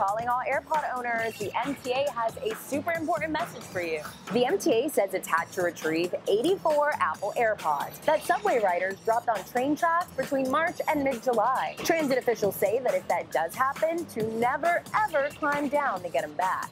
Calling all AirPod owners, the MTA has a super important message for you. The MTA says it's had to retrieve 84 Apple AirPods that subway riders dropped on train tracks between March and mid-July. Transit officials say that if that does happen, to never ever climb down to get them back.